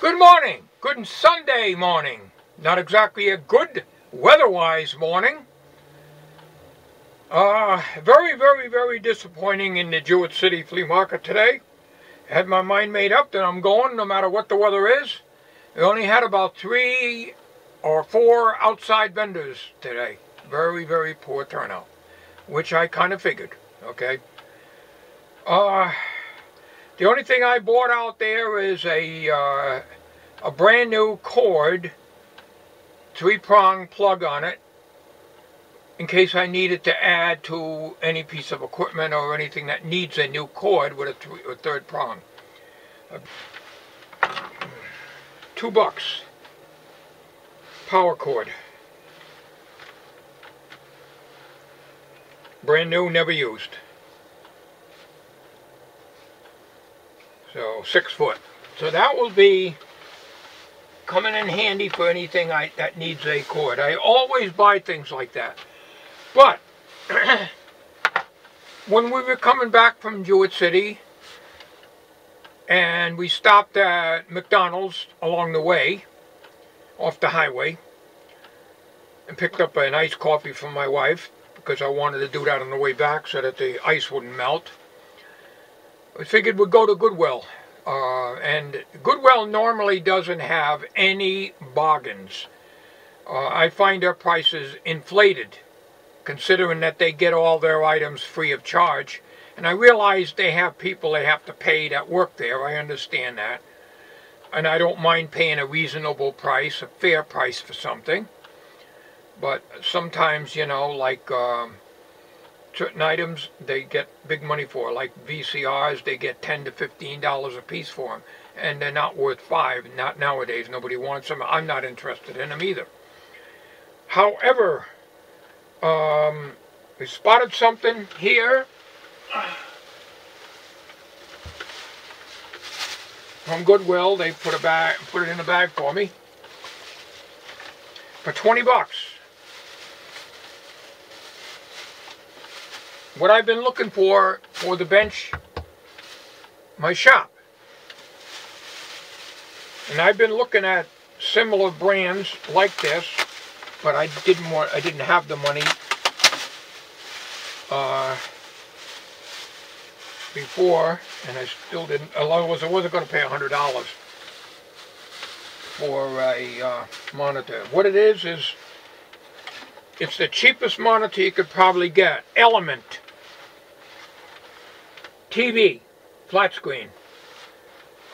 Good morning. Good Sunday morning. Not exactly a good weather-wise morning. Uh, very, very, very disappointing in the Jewett City Flea Market today. had my mind made up that I'm going no matter what the weather is. We only had about three or four outside vendors today. Very, very poor turnout, which I kind of figured, okay? Uh, the only thing I bought out there is a, uh, a brand new cord, three-prong plug on it, in case I needed to add to any piece of equipment or anything that needs a new cord with a, a third prong. Uh, two bucks. Power cord. Brand new, never used. So six foot. So that will be coming in handy for anything I, that needs a cord. I always buy things like that. But when we were coming back from Jewett City and we stopped at McDonald's along the way off the highway and picked up an nice coffee for my wife because I wanted to do that on the way back so that the ice wouldn't melt. We figured we'd go to Goodwill. Uh, and Goodwill normally doesn't have any bargains. Uh, I find their prices inflated, considering that they get all their items free of charge. And I realize they have people they have to pay that work there. I understand that. And I don't mind paying a reasonable price, a fair price for something. But sometimes, you know, like... Um, certain items they get big money for, like VCRs, they get 10 to 15 dollars a piece for them, and they're not worth five. Not nowadays. Nobody wants them. I'm not interested in them either. However, um, we spotted something here from Goodwill. They put a bag, put it in a bag for me for 20 bucks. What I've been looking for for the bench, my shop. And I've been looking at similar brands like this, but I didn't want, I didn't have the money uh, before, and I still didn't, otherwise I wasn't going to pay $100 for a uh, monitor. What it is, is it's the cheapest monitor you could probably get. Element. TV, flat screen,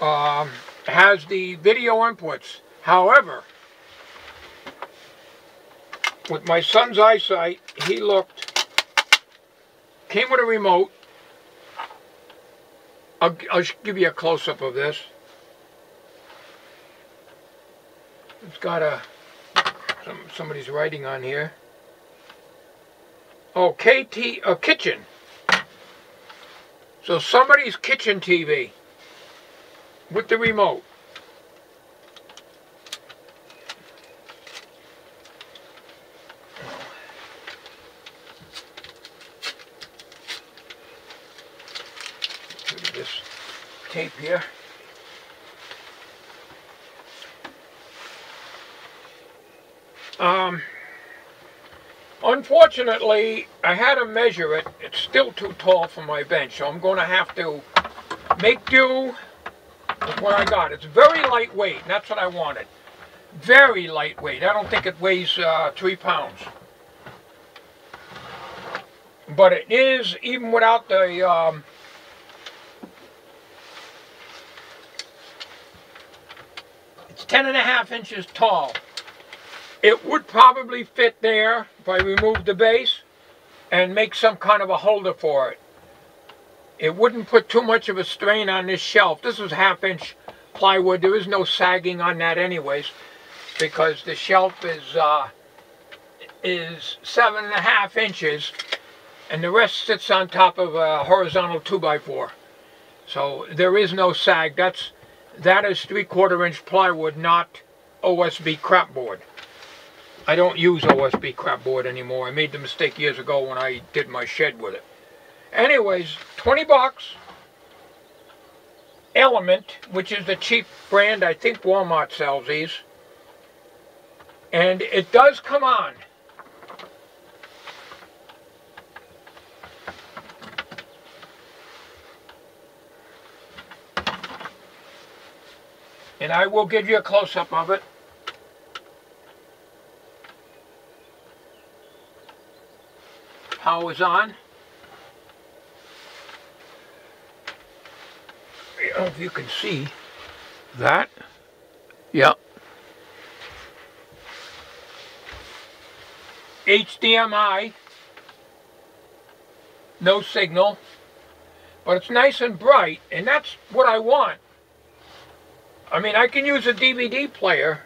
um, has the video inputs. However, with my son's eyesight, he looked, came with a remote. I'll, I'll give you a close-up of this. It's got a, some, somebody's writing on here. Oh, KT, a kitchen. So somebody's kitchen TV with the remote. this tape here. Um, Unfortunately, I had to measure it. It's still too tall for my bench, so I'm going to have to make do with what I got. It's very lightweight, and that's what I wanted. Very lightweight. I don't think it weighs uh, three pounds. But it is, even without the... Um, it's ten and a half inches tall. It would probably fit there if I remove the base and make some kind of a holder for it. It wouldn't put too much of a strain on this shelf. This is half inch plywood. There is no sagging on that anyways because the shelf is uh, is seven and a half inches and the rest sits on top of a horizontal 2x4. So there is no sag. That's That is three quarter inch plywood, not OSB crapboard. I don't use OSB crapboard anymore. I made the mistake years ago when I did my shed with it. Anyways, 20 bucks. Element, which is the cheap brand. I think Walmart sells these. And it does come on. And I will give you a close-up of it. Power's on. I don't know if you can see that. Yep. HDMI. No signal. But it's nice and bright, and that's what I want. I mean, I can use a DVD player.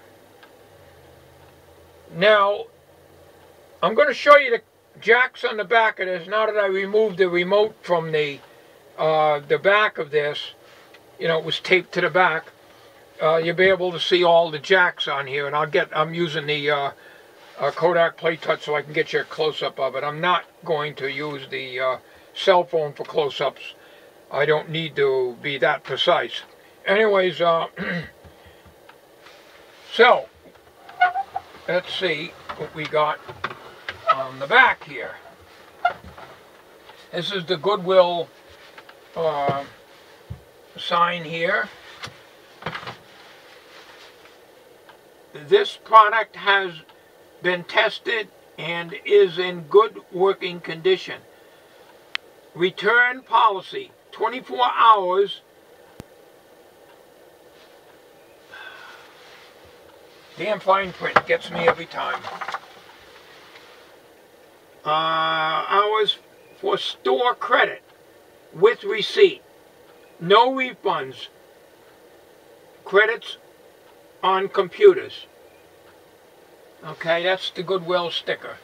Now, I'm going to show you the jacks on the back of this now that I removed the remote from the uh, the back of this. You know, it was taped to the back. Uh, you'll be able to see all the jacks on here, and I'll get. I'm using the uh, uh Kodak PlayTouch so I can get you a close-up of it. I'm not going to use the uh, cell phone for close-ups. I don't need to be that precise anyways, uh, so let's see what we got on the back here. This is the Goodwill uh, sign here. This product has been tested and is in good working condition. Return policy, 24 hours Damn fine print gets me every time. Uh, hours for store credit with receipt. No refunds. Credits on computers. Okay, that's the Goodwill sticker.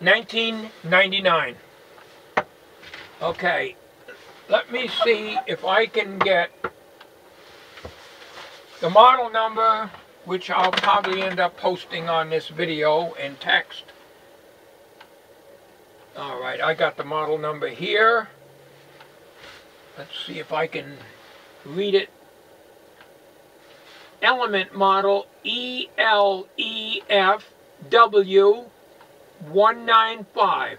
1999. Okay, let me see if I can get the model number, which I'll probably end up posting on this video in text. Alright, I got the model number here. Let's see if I can read it. Element model ELEFW195.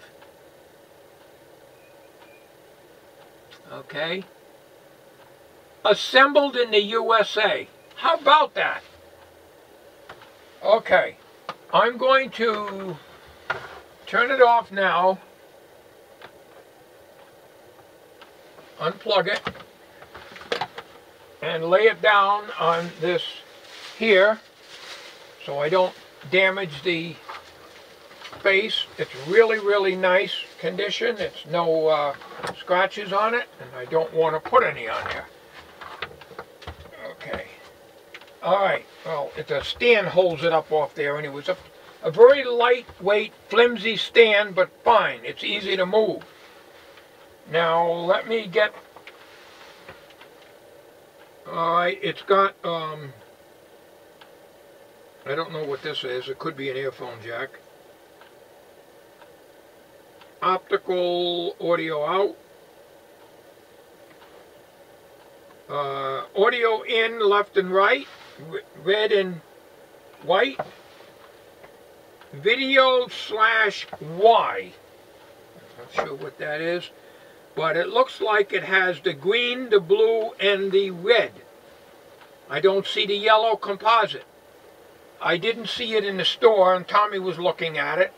Okay. Assembled in the USA. How about that? Okay, I'm going to turn it off now, unplug it, and lay it down on this here so I don't damage the base. It's really, really nice condition. It's no uh, scratches on it, and I don't want to put any on there. Okay. All right, well, it's a stand holds it up off there, and it was a, a very lightweight, flimsy stand, but fine. It's easy to move. Now, let me get... It's got, um, I don't know what this is. It could be an earphone jack. Optical audio out. Uh, audio in left and right red and white. Video slash Y. I'm not sure what that is. But it looks like it has the green, the blue, and the red. I don't see the yellow composite. I didn't see it in the store, and Tommy was looking at it.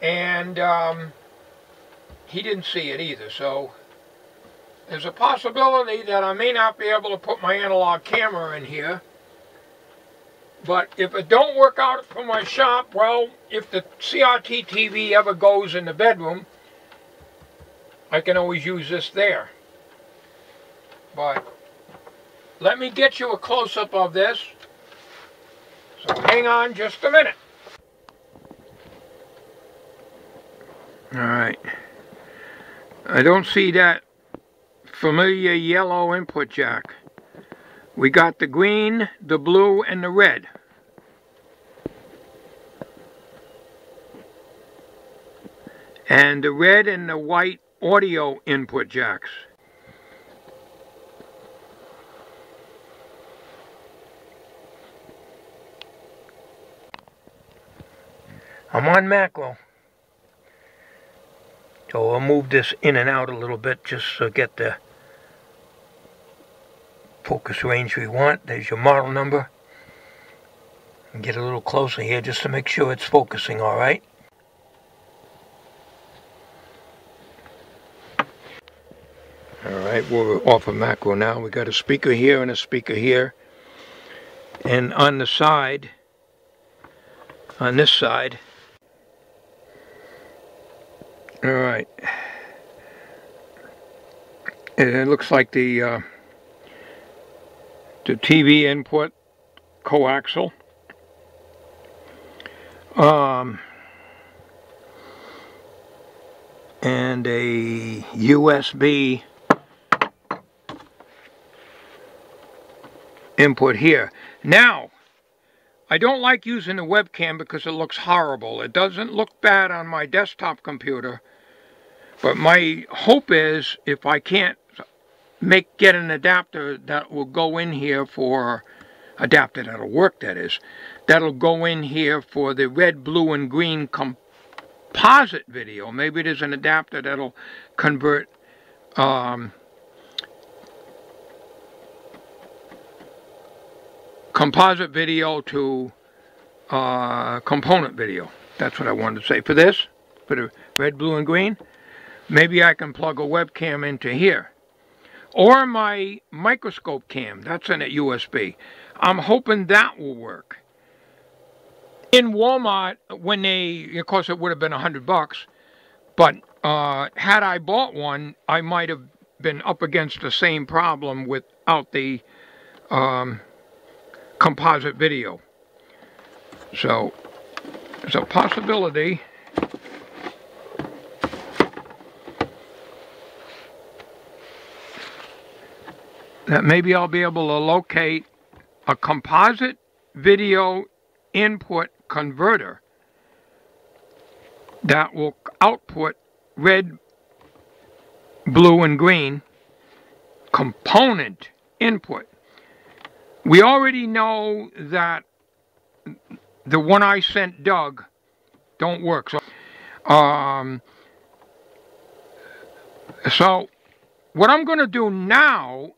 And um, he didn't see it either, so there's a possibility that I may not be able to put my analog camera in here. But if it don't work out for my shop, well, if the CRT TV ever goes in the bedroom, I can always use this there. But let me get you a close-up of this. So hang on just a minute. Alright. I don't see that familiar yellow input jack. We got the green, the blue, and the red. And the red and the white audio input jacks. I'm on macro. So I'll move this in and out a little bit just to get the focus range we want. There's your model number. And get a little closer here just to make sure it's focusing all right. All right, we're off of macro now. We got a speaker here and a speaker here. And on the side, on this side, all right. And it looks like the uh, the TV input coaxial. Um, and a USB input here. Now, I don't like using the webcam because it looks horrible. It doesn't look bad on my desktop computer, but my hope is if I can't make get an adapter that will go in here for adapter that'll work that is that'll go in here for the red blue and green composite video. Maybe there's an adapter that'll convert um, composite video to uh, component video. That's what I wanted to say. For this for the red blue and green maybe I can plug a webcam into here or my microscope cam. That's in a USB. I'm hoping that will work. In Walmart, when they, of course, it would have been a hundred bucks, but uh, had I bought one, I might have been up against the same problem without the um, composite video. So, there's a possibility that maybe I'll be able to locate a composite video input converter that will output red, blue, and green component input. We already know that the one I sent Doug don't work. So, um, so what I'm going to do now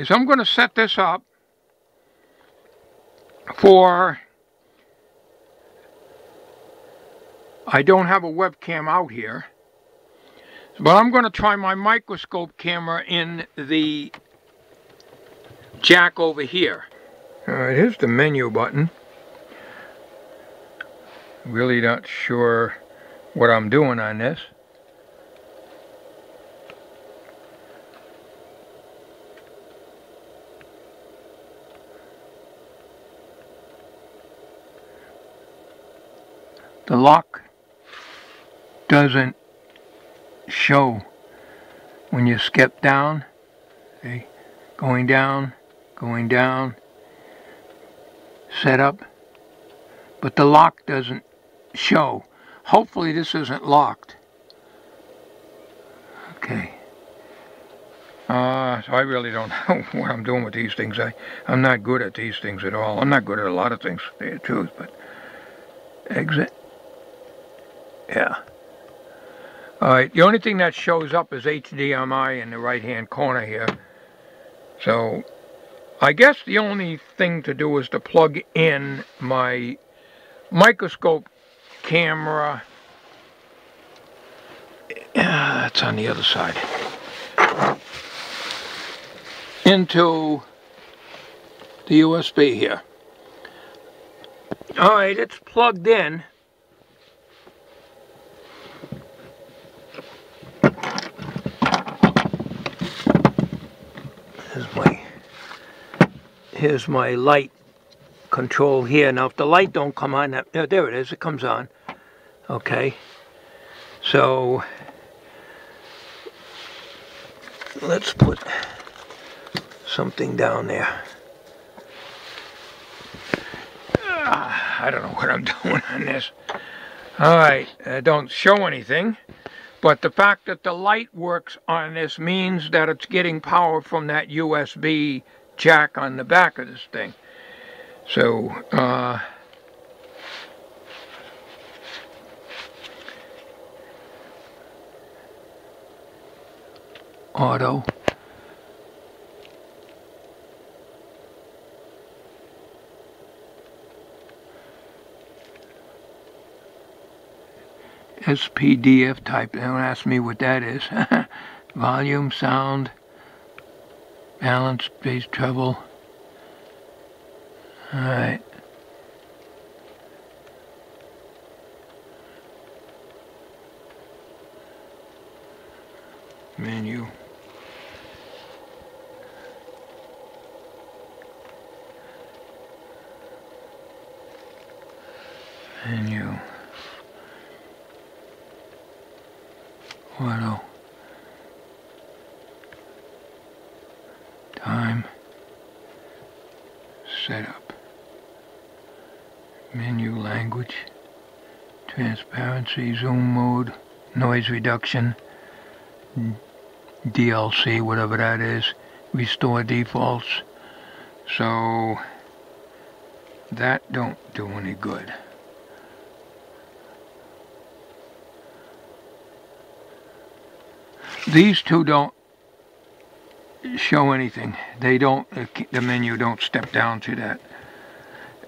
is I'm going to set this up for I don't have a webcam out here but I'm going to try my microscope camera in the jack over here. Alright, here's the menu button. Really not sure what I'm doing on this. The lock doesn't show when you skip down going down going down set up but the lock doesn't show hopefully this isn't locked okay uh, so I really don't know what I'm doing with these things. I, I'm not good at these things at all. I'm not good at a lot of things, to tell you the truth, but exit. Yeah. Alright, the only thing that shows up is HDMI in the right hand corner here. So, I guess the only thing to do is to plug in my microscope camera. That's on the other side. Into the USB here. Alright, it's plugged in. Here's my light control here. Now if the light don't come on, that, there it is, it comes on. Okay, so let's put something down there. Ah, I don't know what I'm doing on this. Alright, uh, don't show anything. But the fact that the light works on this means that it's getting power from that USB jack on the back of this thing. So, uh, auto. SPDF type. Don't ask me what that is. Volume, sound, balance, bass treble. Alright. Menu. Menu. Auto. Time. Setup. Menu language. Transparency, zoom mode, noise reduction, DLC, whatever that is, restore defaults. So that don't do any good. These two don't show anything. They don't, the menu don't step down to that.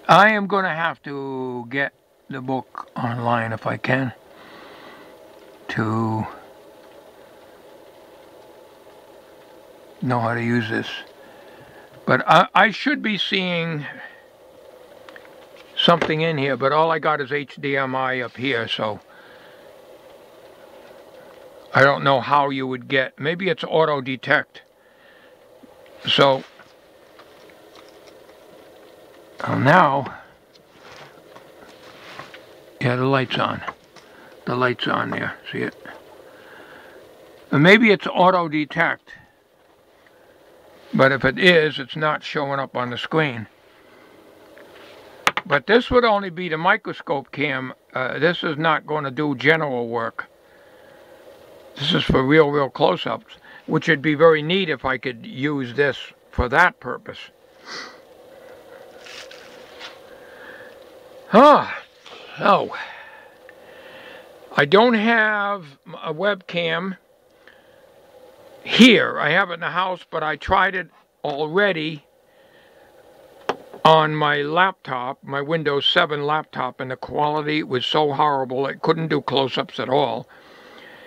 I am going to have to get the book online if I can to know how to use this. But I, I should be seeing something in here, but all I got is HDMI up here, so I don't know how you would get, maybe it's auto detect. So, well now, yeah, the light's on. The light's on there, see it? And maybe it's auto detect. But if it is, it's not showing up on the screen. But this would only be the microscope cam. Uh, this is not going to do general work. This is for real, real close-ups, which would be very neat if I could use this for that purpose. Ah, oh. I don't have a webcam here. I have it in the house, but I tried it already on my laptop, my Windows 7 laptop, and the quality was so horrible it couldn't do close-ups at all.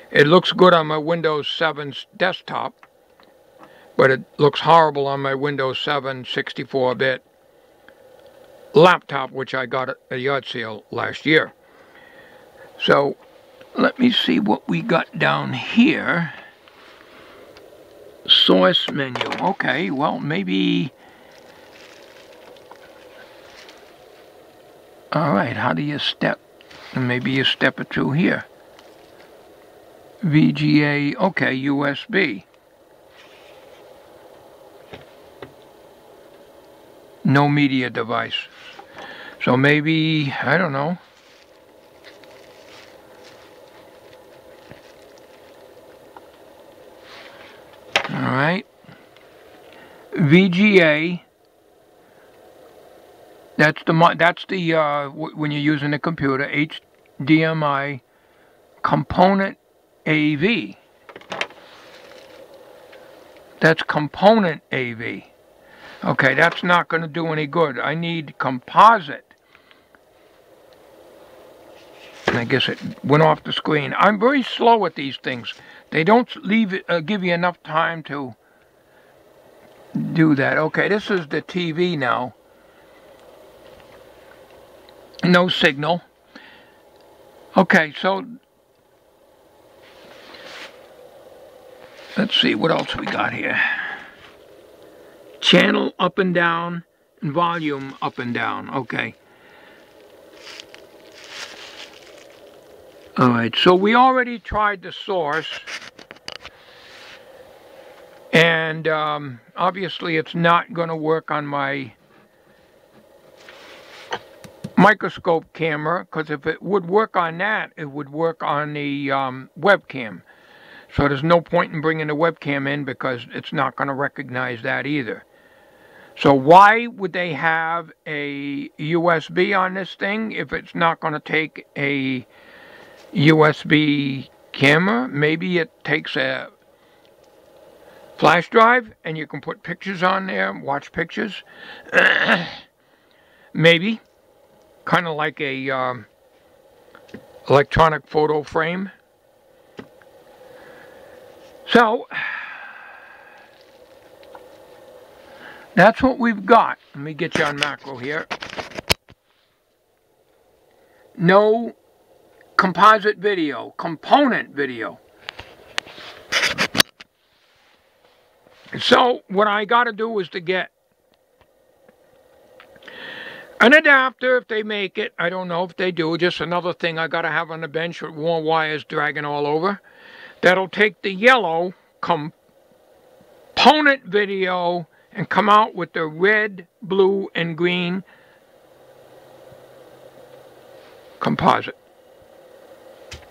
It looks good on my Windows 7 desktop, but it looks horrible on my Windows 7 64-bit laptop, which I got at a yard sale last year. So let me see what we got down here source menu. Okay, well, maybe... Alright, how do you step? Maybe you step or two here. VGA, okay, USB. No media device. So maybe, I don't know. All right. VGA. That's the that's the uh, when you're using a computer HDMI component AV. That's component AV. Okay, that's not going to do any good. I need composite. And I guess it went off the screen. I'm very slow at these things. They don't leave uh, give you enough time to do that. Okay, this is the TV now. No signal. Okay, so let's see what else we got here. Channel up and down and volume up and down. Okay. Alright, so we already tried the source. And um, obviously it's not going to work on my microscope camera because if it would work on that, it would work on the um, webcam. So there's no point in bringing the webcam in because it's not going to recognize that either. So why would they have a USB on this thing if it's not going to take a USB camera? Maybe it takes a flash drive and you can put pictures on there, watch pictures. Maybe. Kind of like a um, electronic photo frame. So, that's what we've got. Let me get you on macro here. No composite video, component video. So what I got to do is to get an adapter if they make it. I don't know if they do. Just another thing I got to have on the bench with more wires dragging all over. That'll take the yellow component video and come out with the red, blue, and green composite.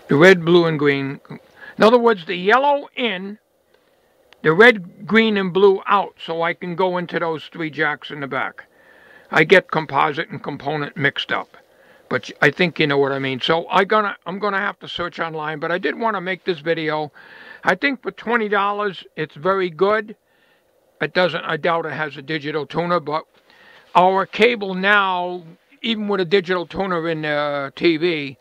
The red, blue, and green. In other words, the yellow in the red, green, and blue out so I can go into those three jacks in the back. I get composite and component mixed up. But I think you know what I mean. So I gonna I'm gonna have to search online, but I did want to make this video. I think for twenty dollars it's very good. It doesn't I doubt it has a digital tuner, but our cable now, even with a digital tuner in the TV,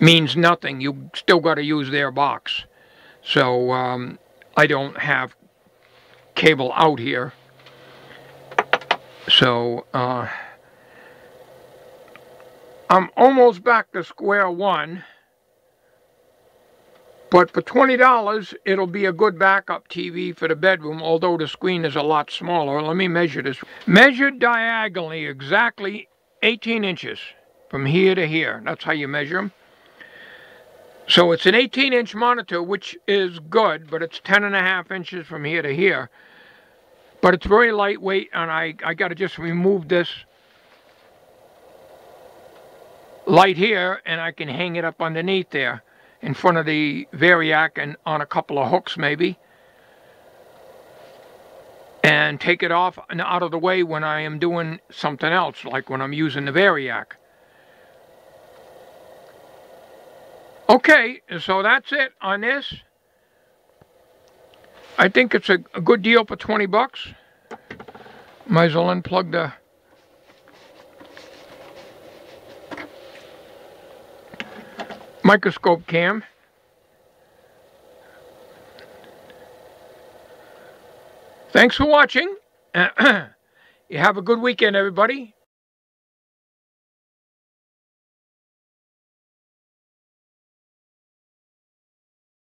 means nothing. You still got to use their box. So um, I don't have cable out here. So, uh, I'm almost back to square one. But for $20, it'll be a good backup TV for the bedroom, although the screen is a lot smaller. Let me measure this. Measured diagonally, exactly 18 inches from here to here. That's how you measure them. So it's an 18 inch monitor, which is good, but it's 10 and a half inches from here to here. But it's very lightweight, and I, I got to just remove this light here, and I can hang it up underneath there in front of the Variac and on a couple of hooks maybe. And take it off and out of the way when I am doing something else, like when I'm using the Variac. Okay, so that's it on this. I think it's a, a good deal for 20 bucks. Might as well unplug the microscope cam. Thanks for watching. you have a good weekend, everybody.